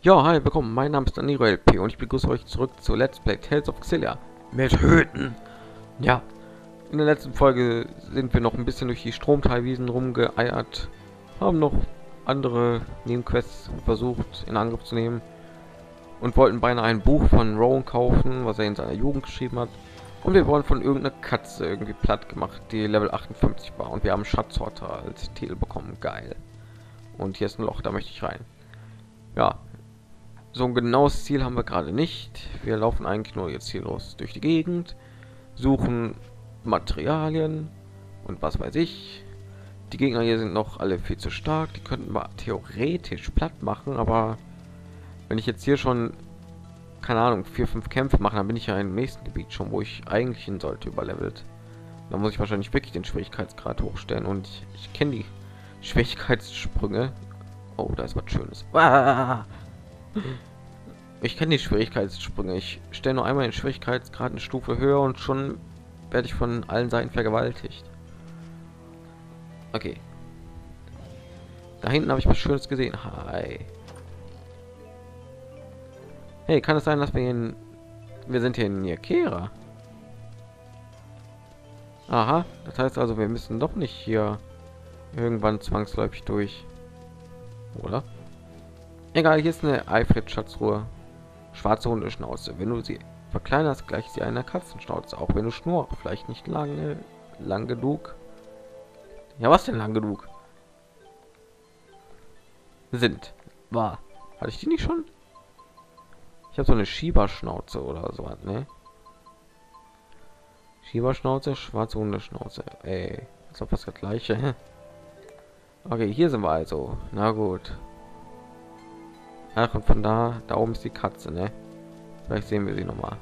Ja, hi, willkommen. Mein Name ist Danilo LP und ich begrüße euch zurück zu Let's Play Tales of Xillia mit Hüten. Ja, in der letzten Folge sind wir noch ein bisschen durch die Stromteilwiesen rumgeeiert, haben noch andere Nebenquests versucht in Angriff zu nehmen und wollten beinahe ein Buch von Rowan kaufen, was er in seiner Jugend geschrieben hat. Und wir wurden von irgendeiner Katze irgendwie platt gemacht, die Level 58 war. Und wir haben Schatzhorter als Titel bekommen. Geil. Und hier ist ein Loch, da möchte ich rein. Ja, so ein genaues Ziel haben wir gerade nicht. Wir laufen eigentlich nur jetzt hier los durch die Gegend, suchen Materialien und was weiß ich. Die Gegner hier sind noch alle viel zu stark. Die könnten wir theoretisch platt machen, aber wenn ich jetzt hier schon keine Ahnung vier fünf Kämpfe mache, dann bin ich ja im nächsten Gebiet schon, wo ich eigentlich hin sollte, überlevelt. Da muss ich wahrscheinlich wirklich den Schwierigkeitsgrad hochstellen und ich, ich kenne die Schwierigkeitssprünge. Oh, da ist was Schönes. Ah! Ich kenne die Schwierigkeitssprünge. Ich stelle nur einmal den Schwierigkeitsgrad eine Stufe höher und schon werde ich von allen Seiten vergewaltigt. Okay. Da hinten habe ich was Schönes gesehen. Hi. Hey, kann es sein, dass wir in... Wir sind hier in Nierkera. Aha, das heißt also, wir müssen doch nicht hier irgendwann zwangsläufig durch. Oder? Egal, hier ist eine Eifrit-Schatzruhe. Schwarze Hundeschnauze. Wenn du sie verkleinerst, gleicht sie einer Katzenschnauze. Auch wenn du Schnur vielleicht nicht lange, lang genug. Ja, was denn lang genug? Sind. War. Hatte ich die nicht schon? Ich habe so eine Schieberschnauze oder so was, ne? Schieberschnauze, schwarze Hundeschnauze. Ey, ist doch fast das gleiche. Okay, hier sind wir also. Na gut. Ach, und von da, da oben ist die Katze, ne? Vielleicht sehen wir sie noch mal.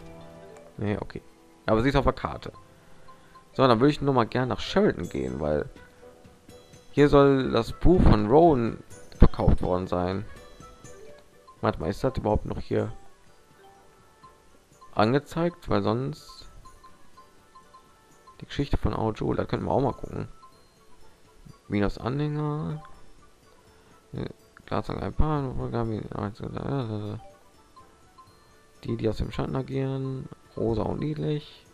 Ne, okay. Aber sie ist auf der Karte. So, dann würde ich noch mal gern nach Sheridan gehen, weil hier soll das Buch von Rowan verkauft worden sein. Warte mal, ist das überhaupt noch hier angezeigt? Weil sonst die Geschichte von Aujo, da könnten wir auch mal gucken. Das Anhänger. Klar sagen ein paar die, die aus dem Schatten agieren, rosa und niedlich.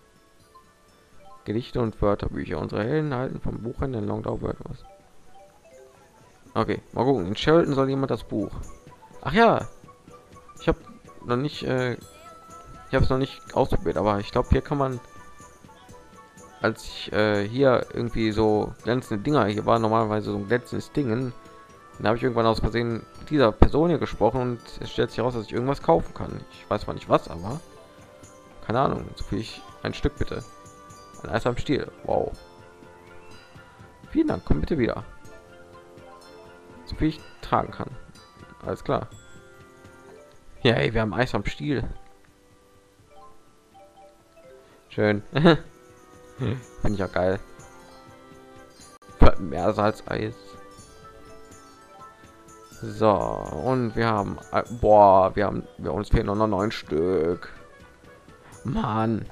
Gedichte und Wörterbücher. Unsere Helden halten vom Buch in den Longdau was. Okay, mal gucken. In Sheraton soll jemand das Buch. Ach ja, ich habe noch nicht, äh, ich habe es noch nicht ausprobiert, aber ich glaube, hier kann man, als ich äh, hier irgendwie so glänzende Dinger, hier war normalerweise so ein glänzendes Dingen, dann habe ich irgendwann aus Versehen dieser Person hier gesprochen und es stellt sich heraus, dass ich irgendwas kaufen kann. Ich weiß zwar nicht was, aber keine Ahnung. So viel ich ein Stück bitte. Ein Eis am Stiel. Wow. Vielen Dank. Komm bitte wieder. So viel ich tragen kann. Alles klar. Ja, ey, wir haben Eis am Stiel. Schön. Finde ich ja geil. Mehr als Eis. So, und wir haben, äh, boah, wir haben, wir uns fehlen noch neun Stück. Mann.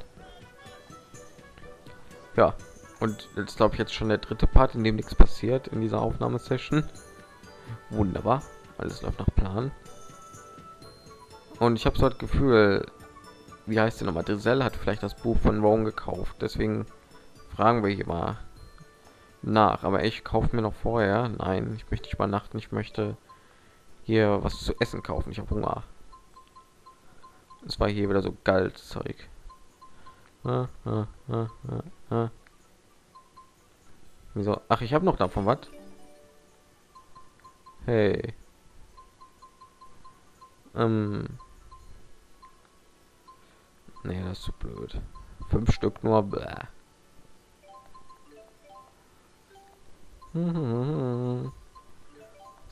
Ja, und jetzt glaube ich jetzt schon der dritte Part, in dem nichts passiert in dieser Aufnahmesession. Wunderbar, alles läuft nach Plan. Und ich habe so das Gefühl, wie heißt der nochmal? Drisel hat vielleicht das Buch von Rome gekauft, deswegen fragen wir hier mal nach. Aber ich kaufe mir noch vorher. Nein, ich möchte nicht übernachten. Ich möchte hier was zu essen kaufen. Ich habe Hunger. Es war hier wieder so galt Zeug. Wieso? Ach, ich habe noch davon was. Hey. Ähm. Nee, das ist zu blöd. Fünf Stück nur. Bäh.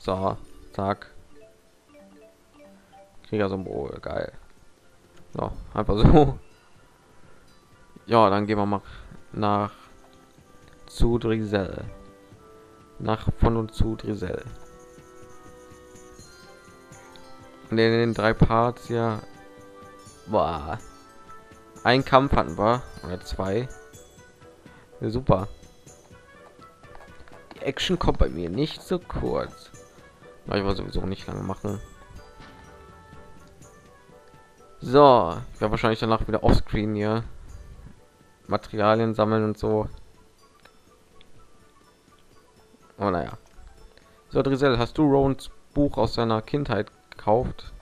So, zack. Kriegersymbol, geil. So, einfach so. Ja, dann gehen wir mal nach zu Drisel. Nach von und zu Drisel. In den drei Parts ja war ein Kampf hatten wir oder zwei. Ja, super. Die Action kommt bei mir nicht so kurz. Aber ich war sowieso nicht lange machen. So, ich werde wahrscheinlich danach wieder offscreen hier Materialien sammeln und so. Oh naja. So, Drisel, hast du Rons Buch aus seiner Kindheit gekauft?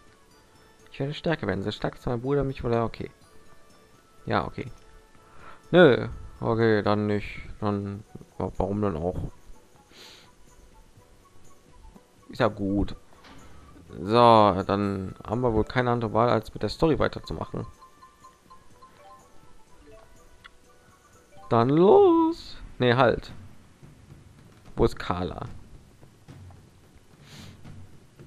Ich werde stärker werden. So stark ist mein Bruder mich oder okay. Ja, okay. Nö. Okay, dann nicht. Dann warum dann auch? Ist ja gut. So, dann haben wir wohl keine andere Wahl, als mit der Story weiterzumachen. Dann los. Nee, halt. Wo ist Carla?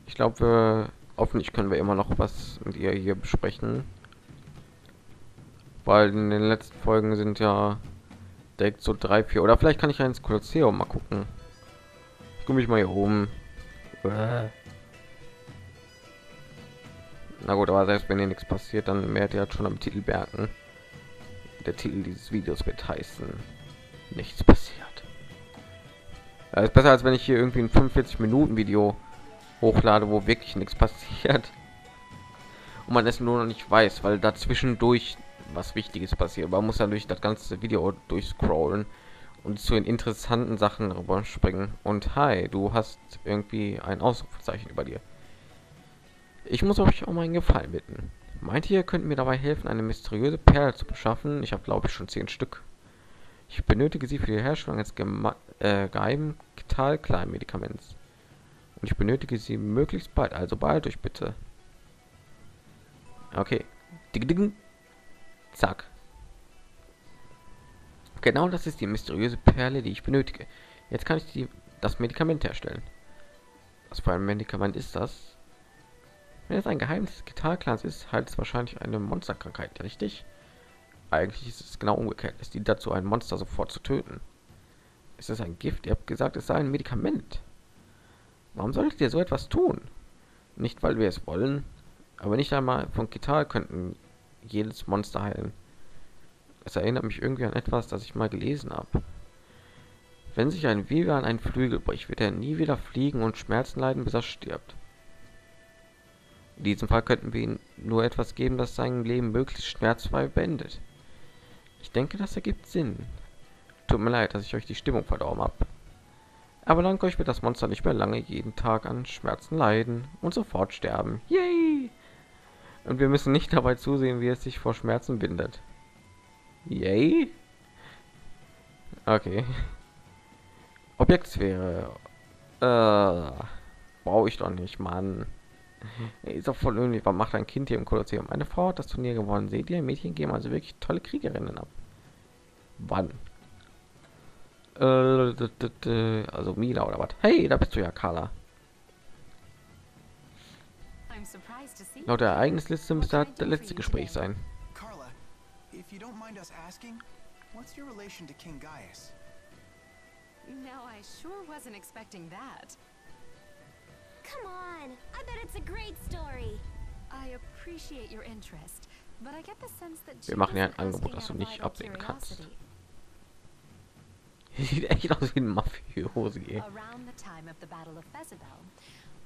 Ich glaube, hoffentlich können wir immer noch was mit ihr hier besprechen. Weil in den letzten Folgen sind ja direkt so drei, vier oder vielleicht kann ich ins Kolosseum mal gucken. Ich gucke mich mal hier oben. Na gut, aber selbst wenn hier nichts passiert, dann merkt ihr halt schon am Titel merken. Der Titel dieses Videos wird heißen Nichts passiert. Ja, ist besser als wenn ich hier irgendwie ein 45 Minuten Video hochlade, wo wirklich nichts passiert. Und man es nur noch nicht weiß, weil dazwischendurch was Wichtiges passiert. Man muss durch das ganze Video durchscrollen und zu den interessanten Sachen rüber springen. Und hi, du hast irgendwie ein Ausrufezeichen über dir. Ich muss euch mal einen Gefallen bitten. Meint ihr, könnt mir dabei helfen, eine mysteriöse Perle zu beschaffen? Ich habe, glaube ich, schon zehn Stück. Ich benötige sie für die Herstellung eines äh, geheimen Talkleinmedikaments. Und ich benötige sie möglichst bald, also bald euch bitte. Okay. Ding, ding. Zack. Genau das ist die mysteriöse Perle, die ich benötige. Jetzt kann ich die, das Medikament herstellen. Was für ein Medikament ist das? Wenn es ein Geheimnis des Gitarclans ist, halt es wahrscheinlich eine Monsterkrankheit, richtig? Eigentlich ist es genau umgekehrt. Es dient dazu, ein Monster sofort zu töten. Ist es ein Gift? Ihr habt gesagt, es sei ein Medikament. Warum solltet ihr so etwas tun? Nicht, weil wir es wollen, aber nicht einmal von Gitar könnten jedes Monster heilen. Es erinnert mich irgendwie an etwas, das ich mal gelesen habe. Wenn sich ein Weber an einen Flügel bricht, wird er nie wieder fliegen und Schmerzen leiden, bis er stirbt. In diesem Fall könnten wir ihm nur etwas geben, das sein Leben möglichst schmerzfrei beendet. Ich denke, das ergibt Sinn. Tut mir leid, dass ich euch die Stimmung verdorben habe. Aber dank euch wird das Monster nicht mehr lange jeden Tag an Schmerzen leiden und sofort sterben. Yay! Und wir müssen nicht dabei zusehen, wie es sich vor Schmerzen bindet. Yay? Okay. Objektsphäre. Äh, brauche ich doch nicht, Mann. Ist doch voll irgendwie, was macht ein Kind hier im Kolosseum? Eine Frau hat das Turnier gewonnen. Seht ihr, Mädchen geben also wirklich tolle Kriegerinnen ab. Wann? Äh, also Mila oder was? Hey, da bist du ja, Carla. Laut der Ereignisliste müsste das letzte Gespräch sein. Carla, if you don't mind us asking, what's your relation to King Gaius? Now I sure wasn't expecting that. Come on, I bet it's a great story. I appreciate your interest, but I get the sense that Wir machen ja ein Angebot, das du nicht ablehnen kannst. Sieht echt aus wie ein Mafiosi. Around the time of the Battle of Fezabel,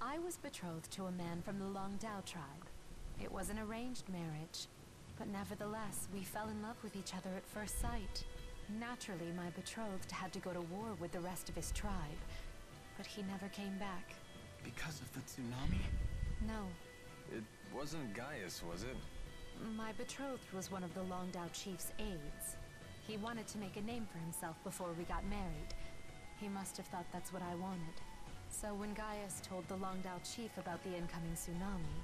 I was betrothed to a man from the Longdao tribe. It was an arranged marriage, but nevertheless, we fell in love with each other at first sight. Naturally, my betrothed had to go to war with the rest of his tribe, but he never came back. Because of the tsunami? No. It wasn't Gaius, was it? My betrothed was one of the Longdao chief's aides. He wanted to make a name for himself before we got married. He must have thought that's what I wanted. So when Gaius told the Longdao chief about the incoming tsunami,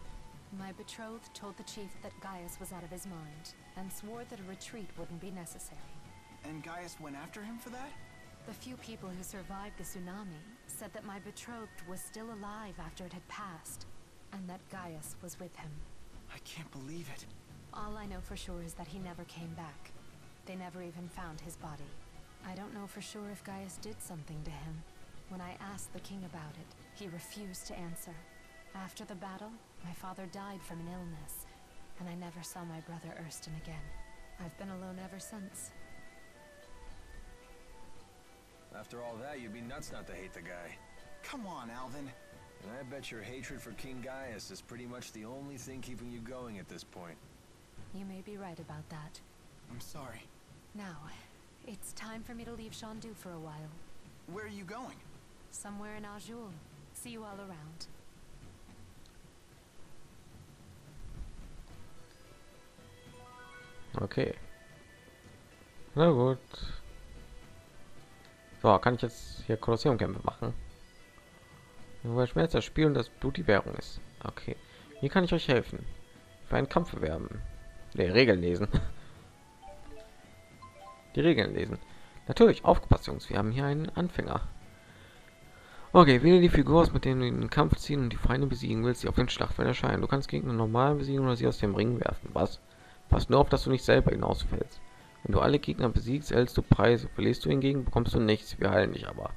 my betrothed told the chief that Gaius was out of his mind, and swore that a retreat wouldn't be necessary. And Gaius went after him for that? The few people who survived the tsunami said that my betrothed was still alive after it had passed, and that Gaius was with him. I can't believe it. All I know for sure is that he never came back. They never even found his body. I don't know for sure if Gaius did something to him. When I asked the king about it, he refused to answer. After the battle, my father died from an illness, and I never saw my brother Erston again. I've been alone ever since. After all that, you'd be nuts not to hate the guy. Come on, Alvin. And I bet your hatred for King Gaius is pretty much the only thing keeping you going at this point. You may be right about that. I'm sorry. Now, it's time for me to leave Chandu for a while. Where are you going? Somewhere in Azul. See you all around. Okay. Na gut. So, kann ich jetzt hier Kolosseumkämpfe machen? Nur Schmerz das Spiel und das Blut die Währung ist. Okay. Wie kann ich euch helfen? Für einen Kampf bewerben. Ne, Regeln lesen. Die Regeln lesen. Natürlich, aufgepasst, Jungs. Wir haben hier einen Anfänger. Okay, wähle die Figur aus, mit denen du in den Kampf ziehen und die Feinde besiegen willst, die auf den Schlachtfeld erscheinen. Du kannst Gegner normal besiegen oder sie aus dem Ring werfen. Was? Pass nur auf, dass du nicht selber hinausfällst. Wenn du alle Gegner besiegst, erhältst du Preise. Verlierst du hingegen, bekommst du nichts. Wir heilen dich aber.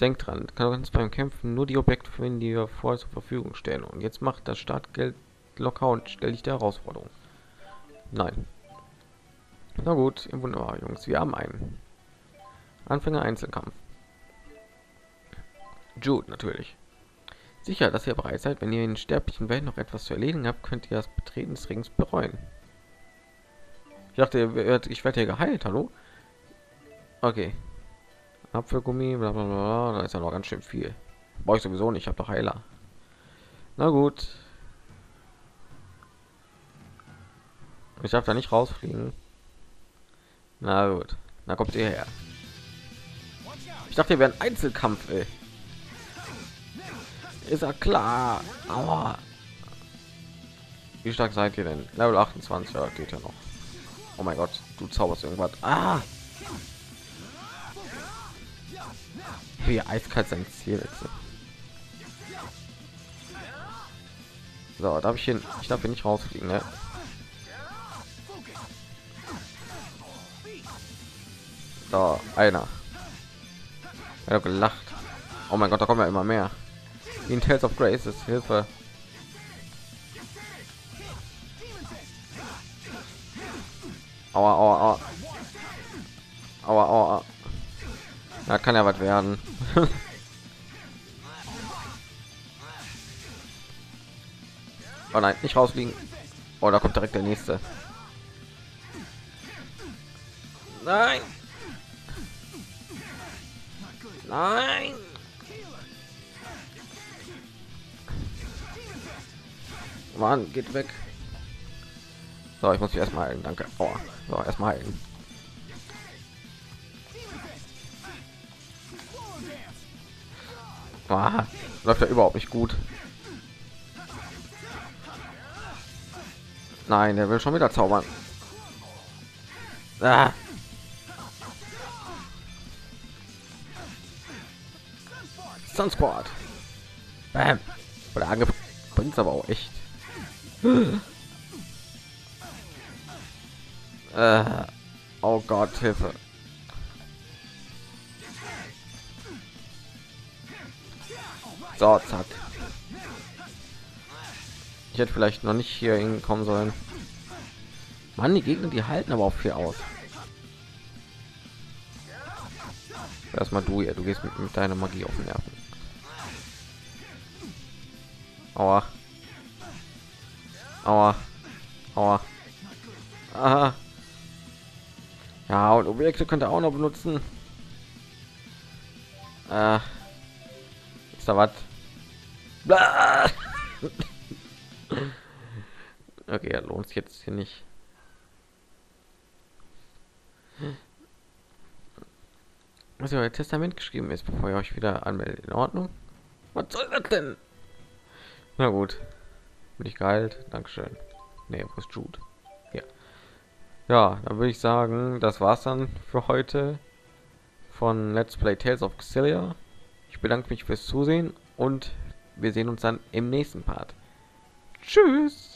Denk dran, du kannst beim Kämpfen nur die Objekte verwenden, die wir vorher zur Verfügung stellen. Und jetzt macht das Startgeld locker und stell dich der Herausforderung. Nein. Na gut, wunderbar, Jungs. Wir haben einen. Anfänger Einzelkampf. Jude, natürlich. Sicher, dass ihr bereit seid, wenn ihr in den sterblichen Welt noch etwas zu erledigen habt, könnt ihr das Betreten des Rings bereuen. Ich dachte, ich werde hier geheilt, hallo? Okay. Apfelgummi, bla bla bla, da ist ja noch ganz schön viel. Brauche ich sowieso nicht, ich habe doch Heiler. Na gut. Ich darf da nicht rausfliegen. Na gut. Na kommt ihr her. Ich dachte, wir wären Einzelkampf, ey. Ist ja klar. Aua. Wie stark seid ihr denn? Level 28, ja, geht ja noch. Oh mein Gott, du zauberst irgendwas. Ah! Wie eiskalt sein Ziel wechseln. So, darf ich hin? Ich darf hier nicht rausfliegen, ne? So, einer. Er hat gelacht. Oh mein Gott, da kommen ja immer mehr. In Tales of Graces, Hilfe. Aua, aua, aua. Aua, aua. Da kann ja was werden. oh nein, nicht rausfliegen. Oh, da kommt direkt der nächste. Nein. Nein. Mann, geht weg. So, ich muss mich erstmal heilen, danke. Oh, so, erstmal heilen. Ah, läuft ja überhaupt nicht gut. Nein, der will schon wieder zaubern. Ah. Sun Squad. Bam. Der Angriff bringt aber auch echt. Äh, oh Gott, Hilfe. So, zack. Ich hätte vielleicht noch nicht hier hinkommen sollen. Mann, die Gegner, die halten aber auch viel aus. Erstmal du hier, du gehst mit, mit deiner Magie auf den Nerven. Aua. Aua. Aua. Aha. Ja, und Objekte könnte auch noch benutzen. Äh, ist da was? Okay, lohnt sich jetzt hier nicht. Was euer Testament geschrieben ist, bevor ihr euch wieder anmeldet. In Ordnung? Was soll das denn? Na gut. Bin ich geheilt? Dankeschön. Nee, wo ist Jude? Ja. Dann würde ich sagen, das war's dann für heute von Let's Play Tales of Xillia. Ich bedanke mich fürs Zusehen und wir sehen uns dann im nächsten Part. Tschüss!